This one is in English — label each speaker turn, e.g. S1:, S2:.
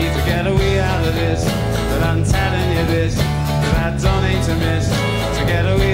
S1: to get away out of this. But I'm telling you this, that I don't need to miss to get away.